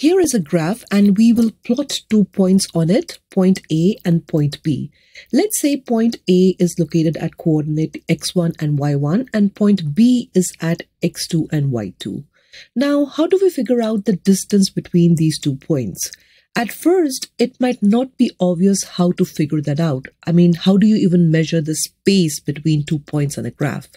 Here is a graph and we will plot two points on it, point A and point B. Let's say point A is located at coordinate x1 and y1 and point B is at x2 and y2. Now, how do we figure out the distance between these two points? At first, it might not be obvious how to figure that out. I mean, how do you even measure the space between two points on a graph?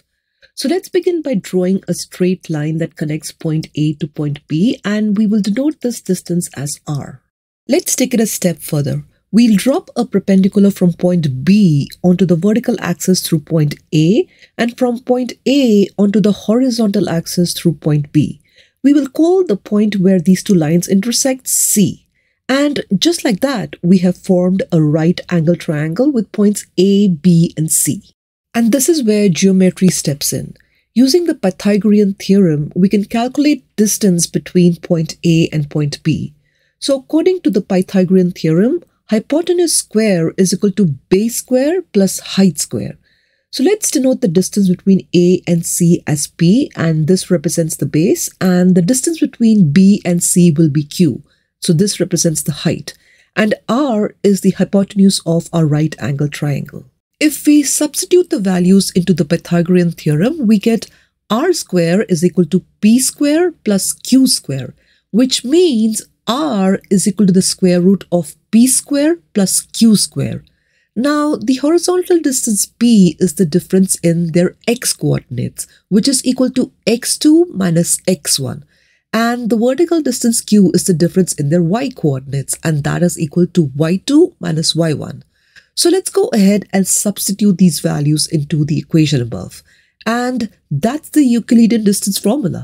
So let's begin by drawing a straight line that connects point A to point B and we will denote this distance as r. Let's take it a step further. We'll drop a perpendicular from point B onto the vertical axis through point A and from point A onto the horizontal axis through point B. We will call the point where these two lines intersect C. And just like that, we have formed a right angle triangle with points A, B, and C. And this is where geometry steps in. Using the Pythagorean theorem, we can calculate distance between point A and point B. So according to the Pythagorean theorem, hypotenuse square is equal to base square plus height square. So let's denote the distance between A and C as P and this represents the base and the distance between B and C will be Q. So this represents the height and R is the hypotenuse of our right angle triangle. If we substitute the values into the Pythagorean theorem, we get r square is equal to p square plus q square, which means r is equal to the square root of p square plus q square. Now, the horizontal distance p is the difference in their x coordinates, which is equal to x2 minus x1. And the vertical distance q is the difference in their y coordinates, and that is equal to y2 minus y1. So let's go ahead and substitute these values into the equation above. And that's the Euclidean distance formula.